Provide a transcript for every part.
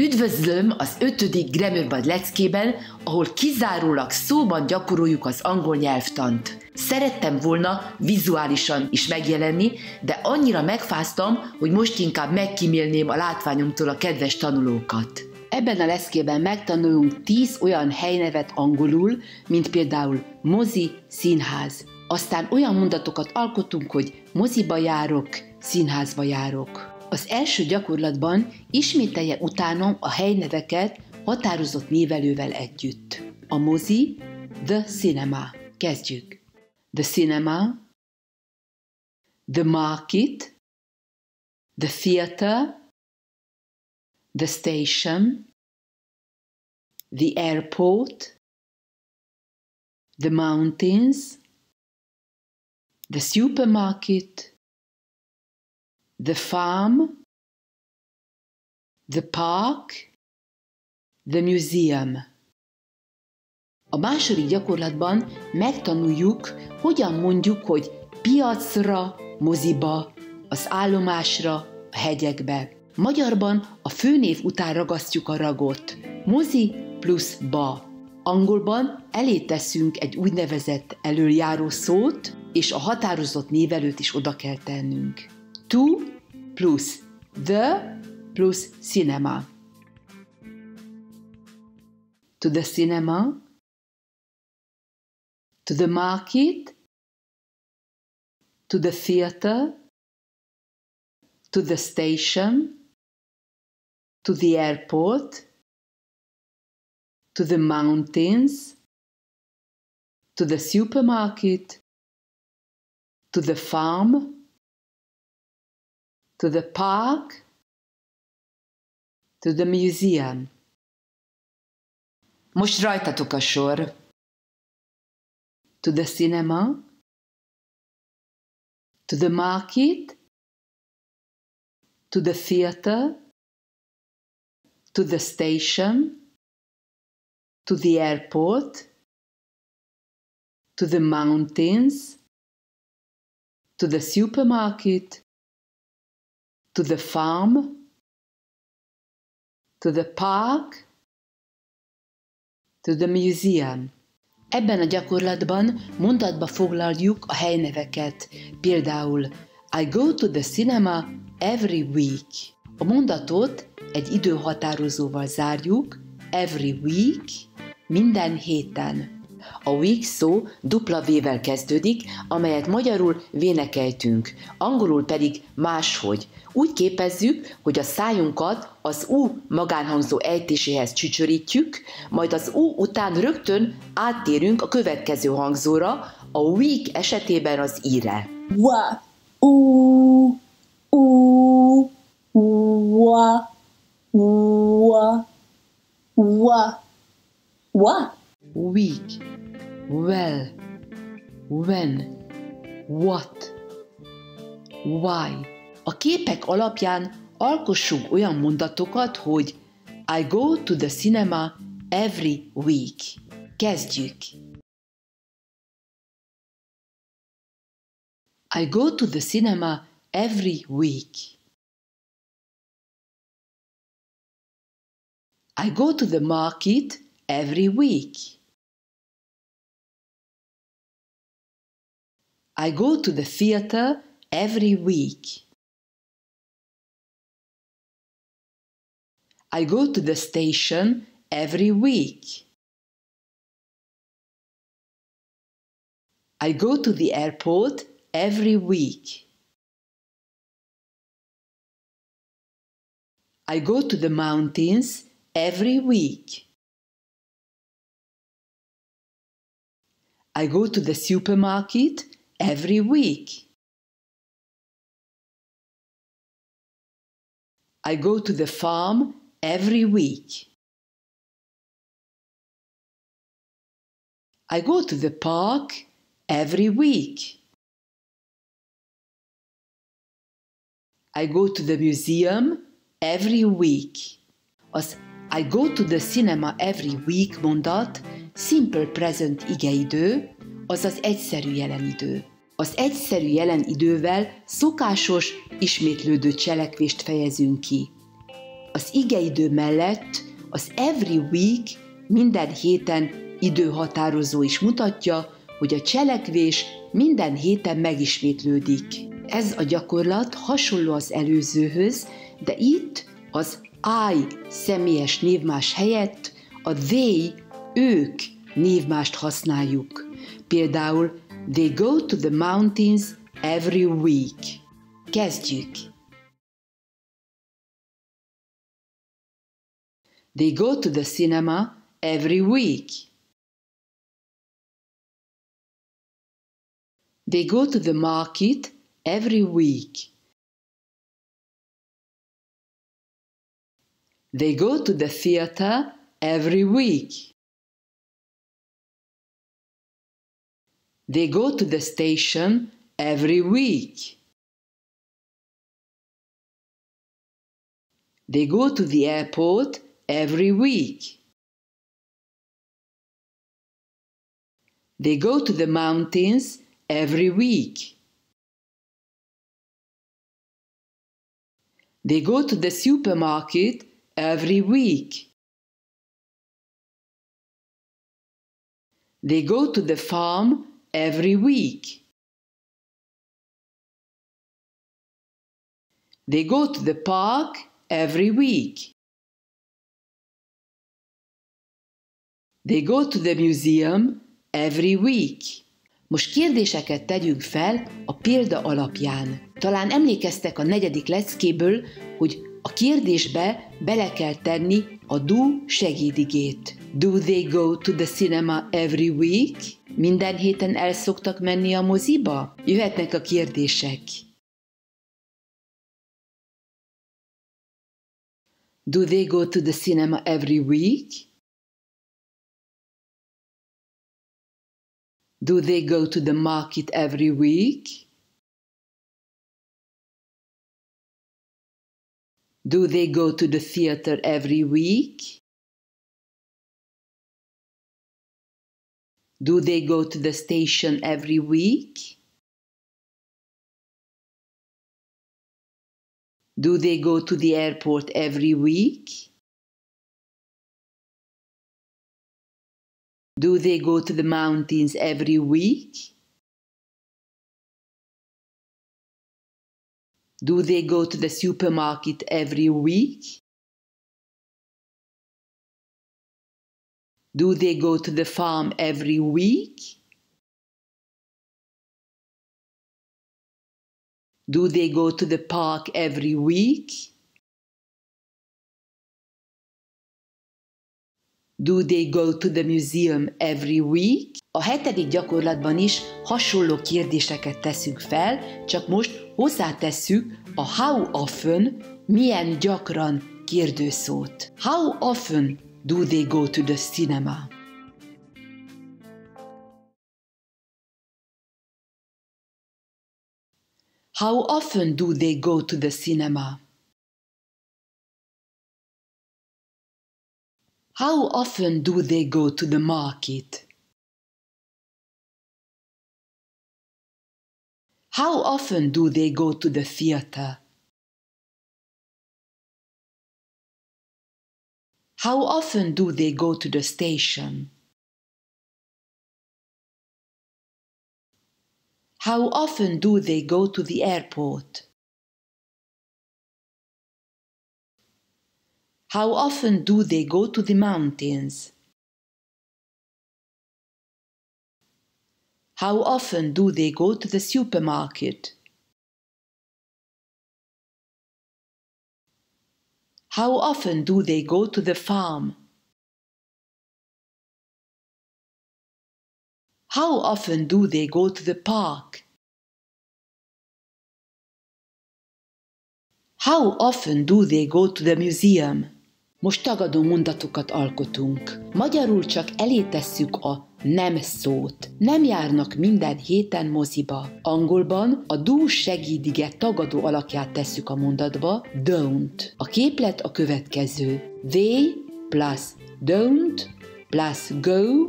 Üdvözlöm az ötödik Grammarbad leckében, ahol kizárólag szóban gyakoroljuk az angol nyelvtant. Szerettem volna vizuálisan is megjelenni, de annyira megfáztam, hogy most inkább megkímélném a látványomtól a kedves tanulókat. Ebben a leszkében megtanulunk 10 olyan helynevet angolul, mint például mozi, színház. Aztán olyan mondatokat alkotunk, hogy moziba járok, színházba járok. Az első gyakorlatban ismételje utánom a helyneveket határozott névelővel együtt. A mozi, the cinema. Kezdjük. The cinema, the market, the theater, the station, the airport, the mountains, the supermarket, the farm, the park, the museum. A második gyakorlatban megtanuljuk, hogyan mondjuk, hogy piacra, moziba, az állomásra, a hegyekbe. Magyarban a főnév után ragasztjuk a ragot. Mozi plusz ba. Angolban elé teszünk egy úgynevezett előjáró szót, és a határozott névelőt is oda kell tennünk. To plus the plus cinema. To the cinema, to the market, to the theater, to the station, to the airport, to the mountains, to the supermarket, to the farm, to the park, to the museum. Most rajtatok a sor. To the cinema, to the market, to the theater, to the station, to the airport, to the mountains, to the supermarket, to the farm, to the park, to the museum. Ebben a gyakorlatban mondatba foglaljuk a helyneveket, például I go to the cinema every week. A mondatot egy időhatározóval zárjuk, every week, minden héten. A week szó dupla V-vel kezdődik, amelyet magyarul vénekejtünk, angolul pedig máshogy. Úgy képezzük, hogy a szájunkat az U magánhangzó ejtéséhez csücsörítjük, majd az U után rögtön áttérünk a következő hangzóra, a week esetében az íre. Wa, u, u, wa, wa, wa, wa. Week, well, when, what, why. A képek alapján alkossunk olyan mondatokat, hogy I go to the cinema every week. Kezdjük! I go to the cinema every week. I go to the market every week. I go to the theater every week. I go to the station every week. I go to the airport every week. I go to the mountains every week. I go to the supermarket every week. I go to the farm every week. I go to the park every week. I go to the museum every week. Az I go to the cinema every week mondat simple present igeidő, azaz egyszerű jelenidő. Az egyszerű jelenidővel szokásos, ismétlődő cselekvést fejezünk ki. Az igeidő mellett az every week minden héten időhatározó is mutatja, hogy a cselekvés minden héten megismétlődik. Ez a gyakorlat hasonló az előzőhöz, de itt az I személyes névmás helyett a they, ők névmást használjuk. Például They go to the mountains every week. Kezdjük! They go to the cinema every week. They go to the market every week. They go to the theater every week. They go to the station every week. They go to the airport every week. They go to the mountains every week. They go to the supermarket every week. They go to the farm every week. They go to the park every week. They go to the museum every week. Most kérdéseket tegyünk fel a példa alapján. Talán emlékeztek a negyedik leckéből, hogy a kérdésbe bele kell tenni a do segédigét. Do they go to the cinema every week? Minden héten el szoktak menni a moziba? Jöhetnek a kérdések. Do they go to the cinema every week? Do they go to the market every week? Do they go to the theater every week? Do they go to the station every week? Do they go to the airport every week? Do they go to the mountains every week? Do they go to the supermarket every week? Do they go to the farm every week? Do they go to the park every week? Do they go to the museum every week? A hetedik gyakorlatban is hasonló kérdéseket teszünk fel, csak most hozzátesszük a how often, milyen gyakran kérdőszót. How often do they go to the cinema? How often do they go to the cinema? How often do they go to the market? How often do they go to the theater? How often do they go to the station? How often do they go to the airport? How often do they go to the mountains? How often do they go to the supermarket? How often do they go to the farm? How often do they go to the park? How often do they go to the museum? Most tagadó mondatokat alkotunk. Magyarul csak elé tesszük a nem szót. Nem járnak minden héten moziba. Angolban a do segédige tagadó alakját tesszük a mondatba, don't. A képlet a következő. They plus don't plus go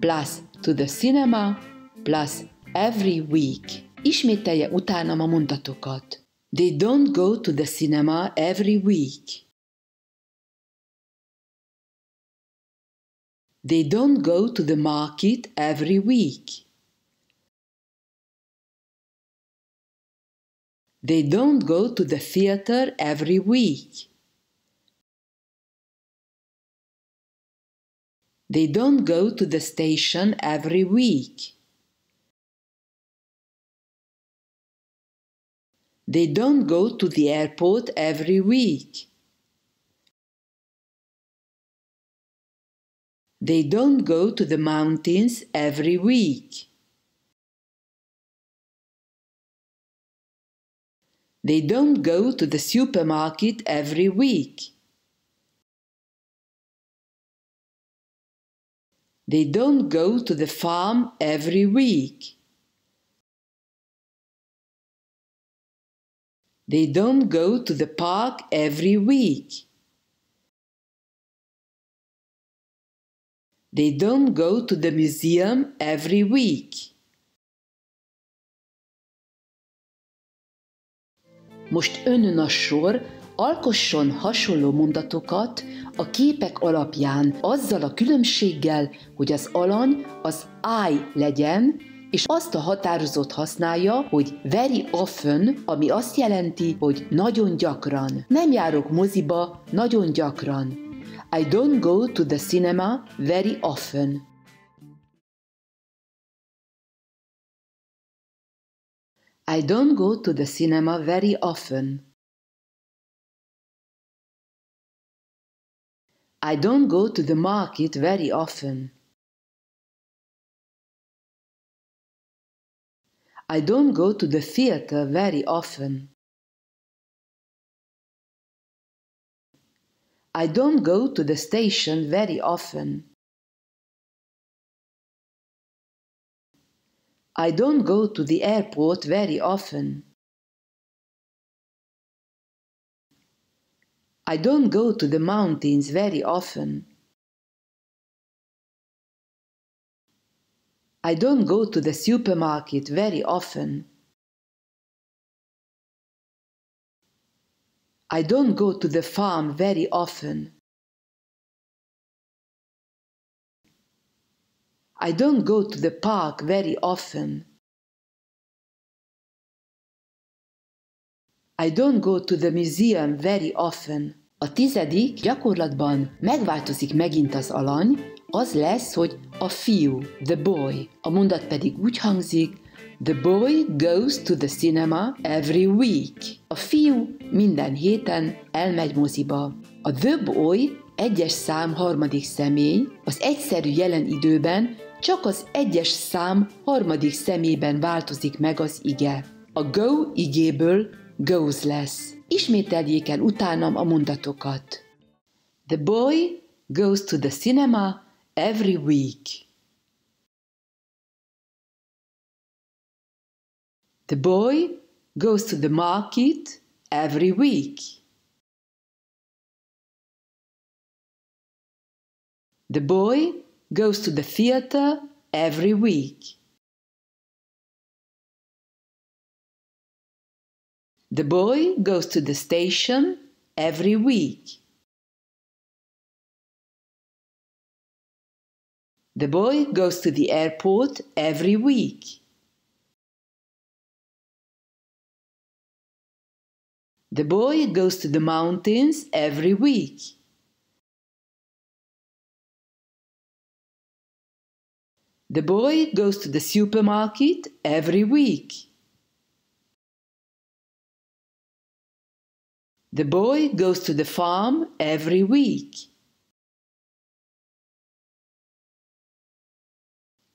plus to the cinema plus every week. Ismételje utánam a mondatokat. They don't go to the cinema every week. They don't go to the market every week. They don't go to the theater every week. They don't go to the station every week. They don't go to the airport every week. They don't go to the mountains every week. They don't go to the supermarket every week. They don't go to the farm every week. They don't go to the park every week. They don't go to the museum every week. Most önön a sor, alkosson hasonló mondatokat a képek alapján, azzal a különbséggel, hogy az alany az I legyen, és azt a határozott használja, hogy very often, ami azt jelenti, hogy nagyon gyakran. Nem járok moziba nagyon gyakran. I don't go to the cinema very often. I don't go to the cinema very often. I don't go to the market very often. I don't go to the theater very often. I don't go to the station very often. I don't go to the airport very often. I don't go to the mountains very often. I don't go to the supermarket very often. I don't go to the farm very often. I don't go to the park very often. I don't go to the museum very often. A tizedik gyakorlatban megváltozik megint az alany, az lesz, hogy a fiú, the boy. A mondat pedig úgy hangzik, The boy goes to the cinema every week. A fiú minden héten elmegy moziba. A the boy egyes szám harmadik személy, az egyszerű jelen időben csak az egyes szám harmadik szemében változik meg az ige. A go igéből goes lesz. Ismételjék el utánam a mondatokat. The boy goes to the cinema every week. The boy goes to the market every week. The boy goes to the theater every week. The boy goes to the station every week. The boy goes to the airport every week. The boy goes to the mountains every week. The boy goes to the supermarket every week. The boy goes to the farm every week.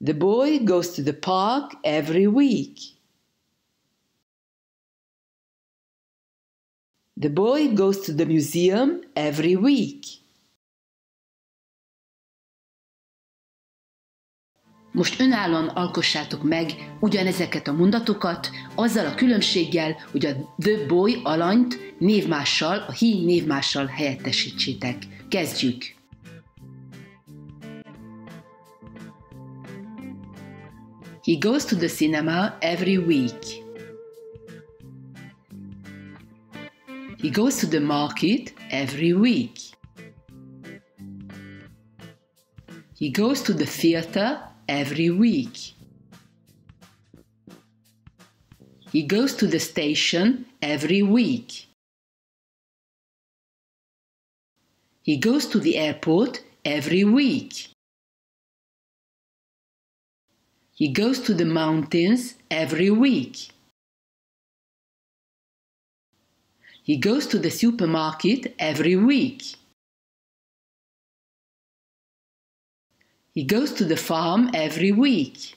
The boy goes to the park every week. The boy goes to the museum every week. Most önállóan alkossátok meg ugyanezeket a mondatokat, azzal a különbséggel, hogy a the boy alanyt névmással, a he névmással helyettesítsétek. Kezdjük! He goes to the cinema every week. He goes to the market every week. He goes to the theater every week. He goes to the station every week. He goes to the airport every week. He goes to the mountains every week. He goes to the supermarket every week. He goes to the farm every week.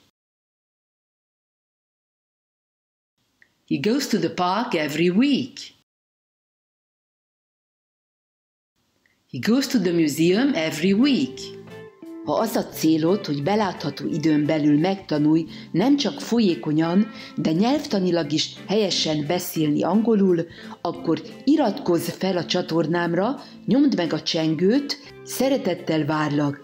He goes to the park every week. He goes to the museum every week. Ha az a célod, hogy belátható időn belül megtanulj nem csak folyékonyan, de nyelvtanilag is helyesen beszélni angolul, akkor iratkozz fel a csatornámra, nyomd meg a csengőt, szeretettel várlak!